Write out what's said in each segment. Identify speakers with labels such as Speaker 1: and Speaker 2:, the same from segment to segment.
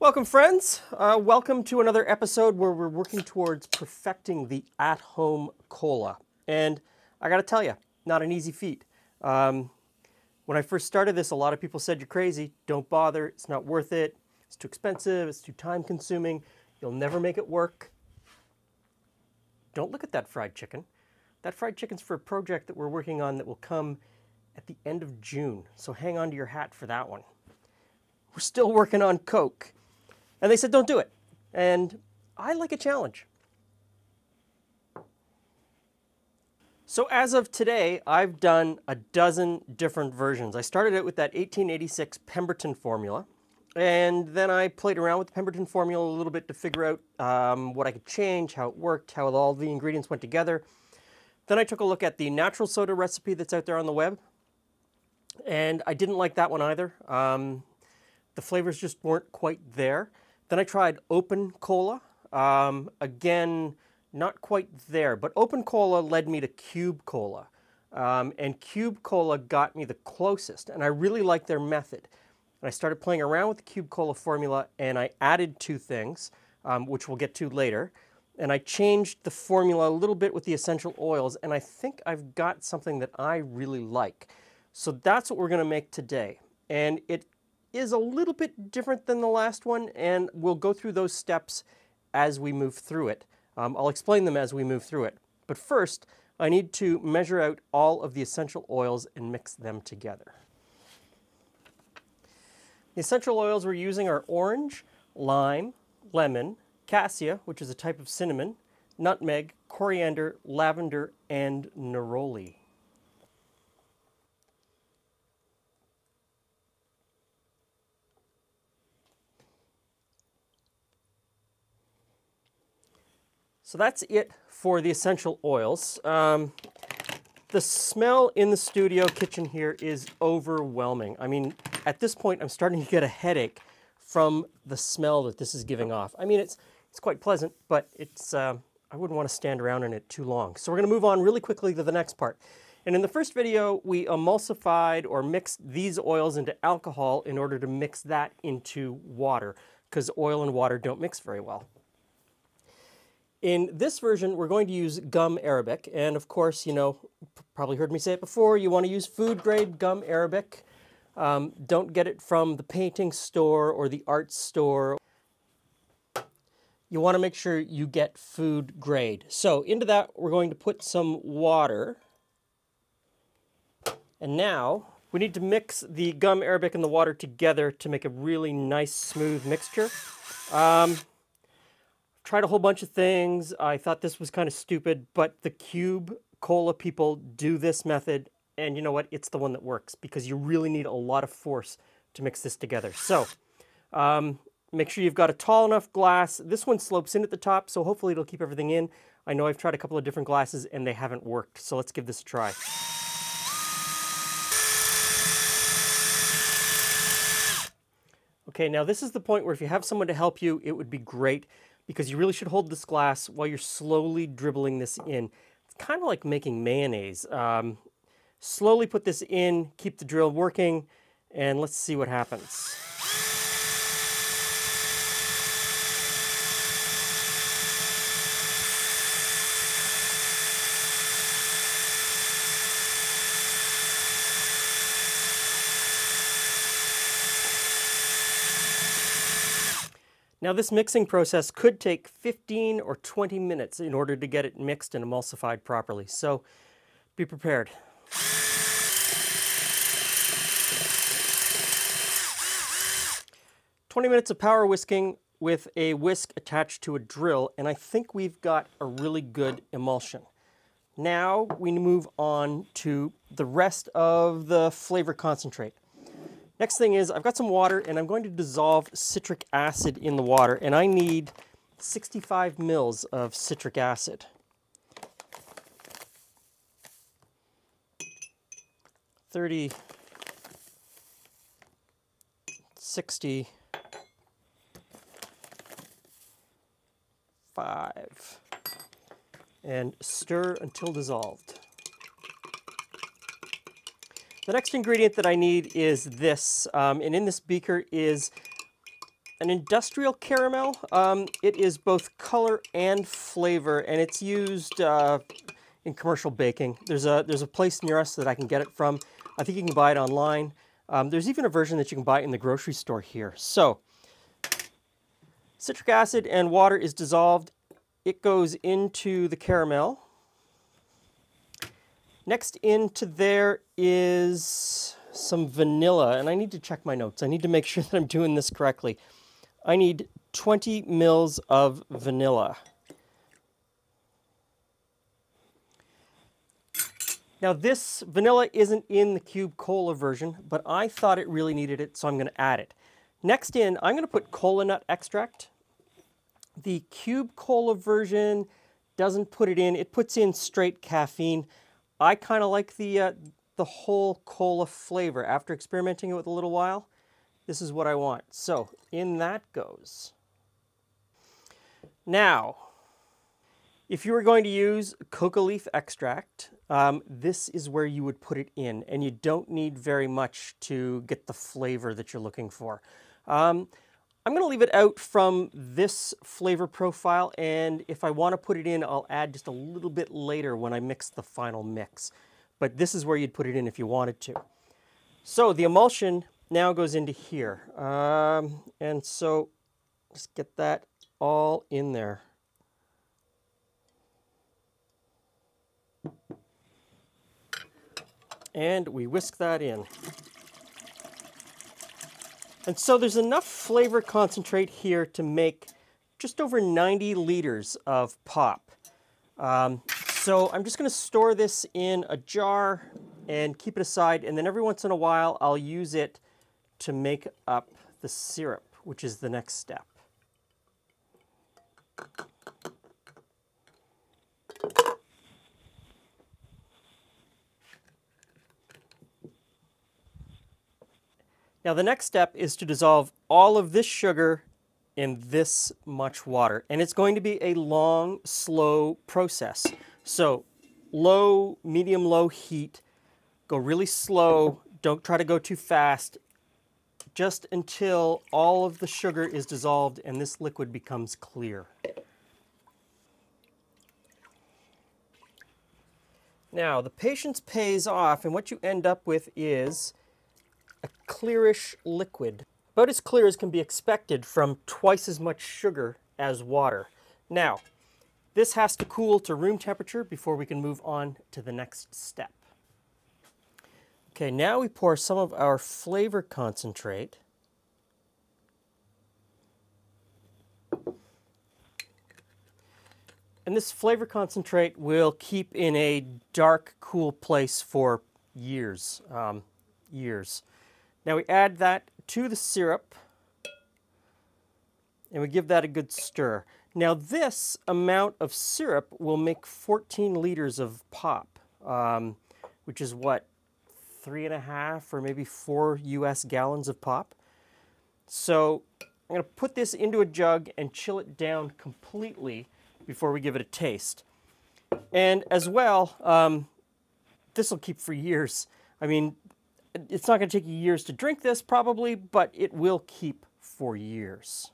Speaker 1: Welcome, friends. Uh, welcome to another episode where we're working towards perfecting the at home cola. And I got to tell you, not an easy feat. Um, when I first started this, a lot of people said, You're crazy, don't bother, it's not worth it, it's too expensive, it's too time consuming, you'll never make it work. Don't look at that fried chicken. That fried chicken's for a project that we're working on that will come at the end of June, so hang on to your hat for that one. We're still working on Coke. And they said, don't do it. And I like a challenge. So as of today, I've done a dozen different versions. I started out with that 1886 Pemberton formula, and then I played around with the Pemberton formula a little bit to figure out um, what I could change, how it worked, how all the ingredients went together. Then I took a look at the natural soda recipe that's out there on the web, and I didn't like that one either. Um, the flavors just weren't quite there. Then I tried Open Cola. Um, again, not quite there, but Open Cola led me to Cube Cola. Um, and Cube Cola got me the closest, and I really liked their method. And I started playing around with the Cube Cola formula, and I added two things, um, which we'll get to later. And I changed the formula a little bit with the essential oils, and I think I've got something that I really like. So that's what we're going to make today. And it is a little bit different than the last one, and we'll go through those steps as we move through it. Um, I'll explain them as we move through it. But first, I need to measure out all of the essential oils and mix them together. The essential oils we're using are orange, lime, lemon, cassia, which is a type of cinnamon, nutmeg, coriander, lavender, and neroli. So that's it for the essential oils. Um, the smell in the studio kitchen here is overwhelming. I mean, at this point, I'm starting to get a headache from the smell that this is giving off. I mean, it's, it's quite pleasant, but it's, uh, I wouldn't want to stand around in it too long. So we're going to move on really quickly to the next part. And in the first video, we emulsified or mixed these oils into alcohol in order to mix that into water because oil and water don't mix very well. In this version, we're going to use gum arabic. And of course, you know, probably heard me say it before, you want to use food grade gum arabic. Um, don't get it from the painting store or the art store. You want to make sure you get food grade. So into that, we're going to put some water. And now we need to mix the gum arabic and the water together to make a really nice smooth mixture. Um, tried a whole bunch of things. I thought this was kind of stupid, but the Cube Cola people do this method, and you know what? It's the one that works because you really need a lot of force to mix this together. So um, make sure you've got a tall enough glass. This one slopes in at the top, so hopefully it'll keep everything in. I know I've tried a couple of different glasses and they haven't worked, so let's give this a try. Okay, now this is the point where if you have someone to help you, it would be great because you really should hold this glass while you're slowly dribbling this in. It's kind of like making mayonnaise. Um, slowly put this in, keep the drill working, and let's see what happens. Now this mixing process could take 15 or 20 minutes in order to get it mixed and emulsified properly, so be prepared. Twenty minutes of power whisking with a whisk attached to a drill, and I think we've got a really good emulsion. Now we move on to the rest of the flavor concentrate. Next thing is I've got some water and I'm going to dissolve citric acid in the water and I need 65 mils of citric acid. Thirty, sixty, five, and stir until dissolved. The next ingredient that I need is this, um, and in this beaker is an industrial caramel. Um, it is both color and flavor, and it's used uh, in commercial baking. There's a there's a place near us that I can get it from. I think you can buy it online. Um, there's even a version that you can buy in the grocery store here. So, citric acid and water is dissolved. It goes into the caramel. Next into there is some vanilla, and I need to check my notes. I need to make sure that I'm doing this correctly. I need 20 mils of vanilla. Now this vanilla isn't in the Cube Cola version, but I thought it really needed it, so I'm going to add it. Next in, I'm going to put cola nut extract. The Cube Cola version doesn't put it in. It puts in straight caffeine. I kind of like the, uh, the whole cola flavor. After experimenting it with a little while, this is what I want. So in that goes. Now, if you were going to use coca leaf extract, um, this is where you would put it in, and you don't need very much to get the flavor that you're looking for. Um, I'm going to leave it out from this flavor profile, and if I want to put it in, I'll add just a little bit later when I mix the final mix. But this is where you'd put it in if you wanted to. So the emulsion now goes into here. Um, and so just get that all in there. And we whisk that in. And so there's enough flavor concentrate here to make just over 90 liters of pop. Um, so I'm just going to store this in a jar and keep it aside. And then every once in a while, I'll use it to make up the syrup, which is the next step. Now the next step is to dissolve all of this sugar in this much water. And it's going to be a long, slow process. So low, medium, low heat, go really slow, don't try to go too fast, just until all of the sugar is dissolved and this liquid becomes clear. Now, the patience pays off, and what you end up with is a clearish liquid, about as clear as can be expected from twice as much sugar as water. Now, this has to cool to room temperature before we can move on to the next step. Okay, now we pour some of our flavor concentrate. And this flavor concentrate will keep in a dark, cool place for years. Um, years. Now we add that to the syrup and we give that a good stir. Now this amount of syrup will make 14 liters of pop, um, which is what, three and a half or maybe four US gallons of pop. So I'm going to put this into a jug and chill it down completely before we give it a taste. And as well, um, this will keep for years. I mean, it's not going to take you years to drink this probably, but it will keep for years.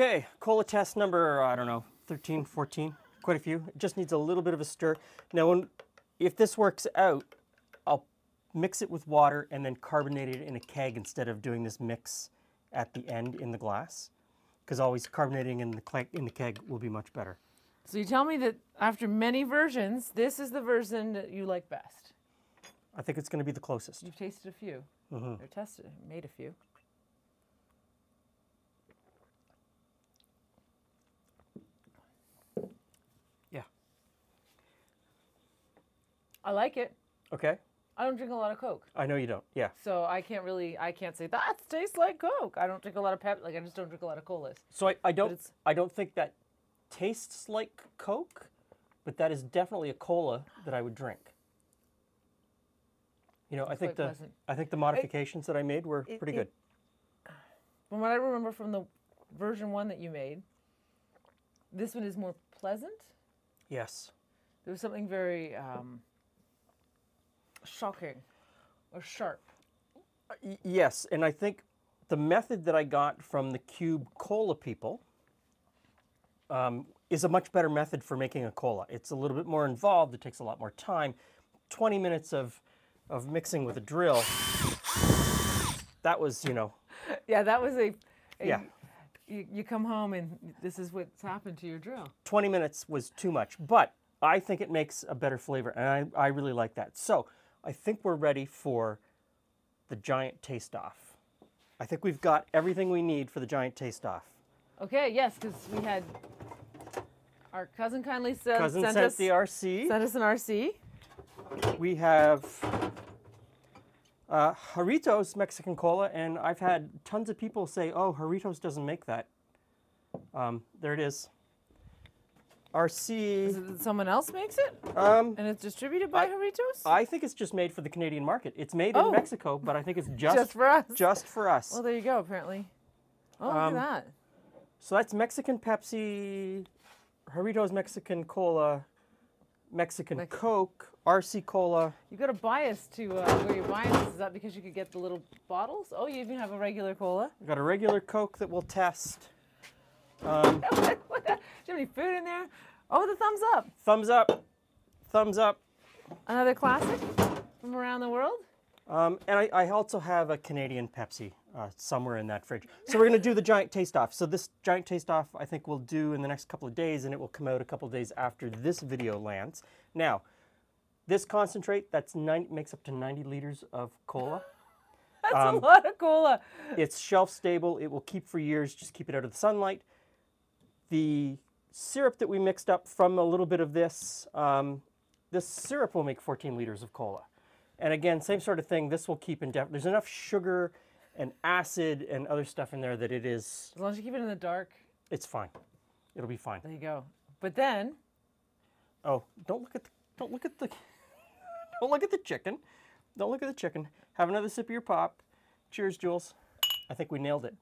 Speaker 1: Okay, cola test number, I don't know, 13, 14, quite a few. It just needs a little bit of a stir. Now, when, if this works out, I'll mix it with water and then carbonate it in a keg instead of doing this mix at the end in the glass. Because always carbonating in the, in the keg will be much better.
Speaker 2: So you tell me that after many versions, this is the version that you like best.
Speaker 1: I think it's going to be the closest.
Speaker 2: You've tasted a few. Mm -hmm. Or tested, made a few. I like it.
Speaker 1: Okay.
Speaker 2: I don't drink a lot of Coke.
Speaker 1: I know you don't. Yeah.
Speaker 2: So I can't really, I can't say that tastes like Coke. I don't drink a lot of pep, like I just don't drink a lot of colas.
Speaker 1: So I, I don't I don't think that tastes like Coke, but that is definitely a cola that I would drink. You know, I think the
Speaker 2: pleasant.
Speaker 1: I think the modifications that I made were
Speaker 2: it-
Speaker 1: pretty
Speaker 2: it-
Speaker 1: good.
Speaker 2: From what I remember from the version one that you made, this one is more pleasant.
Speaker 1: Yes.
Speaker 2: There was something very um, shocking or sharp.
Speaker 1: Yes, and I think the method that I got from the Cube Cola people um, is a much better method for making a cola. It's a little bit more involved. It takes a lot more time. Twenty minutes of of mixing with a drill. That was, you know,
Speaker 2: Yeah, that was a. a
Speaker 1: Yeah.
Speaker 2: You, you come home and this is what's happened to your drill.
Speaker 1: 20 minutes was too much, but I think it makes a better flavor, and I, I really like that. So I think we're ready for the giant taste off. I think we've got everything we need for the giant taste off.
Speaker 2: Okay, yes, because we had our cousin kindly sent,
Speaker 1: Cousin
Speaker 2: sent
Speaker 1: sent
Speaker 2: us
Speaker 1: the RC.
Speaker 2: sent us an RC.
Speaker 1: We have uh, Jarritos Mexican Cola, and I've had tons of people say, "Oh, Jarritos doesn't make that." Um, there it is. RC.
Speaker 2: Is it that someone else makes it
Speaker 1: Um,
Speaker 2: and it's distributed by
Speaker 1: I-
Speaker 2: Jarritos?
Speaker 1: I think it's just made for the Canadian market. It's made
Speaker 2: Oh.
Speaker 1: in Mexico, but I think it's just
Speaker 2: Just for us.
Speaker 1: just for us.
Speaker 2: well, there you go. Apparently. Oh, look
Speaker 1: Um,
Speaker 2: at that.
Speaker 1: so that's Mexican Pepsi, Jarritos Mexican Cola, Mexican
Speaker 2: Mex-
Speaker 1: Coke, RC Cola.
Speaker 2: You got a bias to uh, where you're buying this. Is that because you could get the little bottles? Oh, you even have a regular cola.
Speaker 1: We've got a regular Coke that we'll test. Um,
Speaker 2: what the, do you have any food in there? Oh, the Thums Up.
Speaker 1: Thums Up, Thums Up.
Speaker 2: Another classic from around the world.
Speaker 1: Um, and I, I also have a Canadian Pepsi uh, somewhere in that fridge. So we're going to do the giant taste off. So this giant taste off, I think we'll do in the next couple of days, and it will come out a couple of days after this video lands. Now, this concentrate that's 90, makes up to 90 liters of cola.
Speaker 2: That's
Speaker 1: Um,
Speaker 2: a lot of cola.
Speaker 1: It's shelf stable. It will keep for years. Just keep it out of the sunlight. The syrup that we mixed up from a little bit of this, um, this syrup will make 14 liters of cola. And again, same sort of thing. This will keep indefinite. There's enough sugar and acid and other stuff in there that it is.
Speaker 2: As long as you keep it in the dark,
Speaker 1: It's fine. It'll be fine.
Speaker 2: there you go. But then,
Speaker 1: Oh, don't look at the, don't look at the don't look at the chicken. Don't look at the chicken. Have another sip of your pop. Cheers, Jules. I think we nailed it.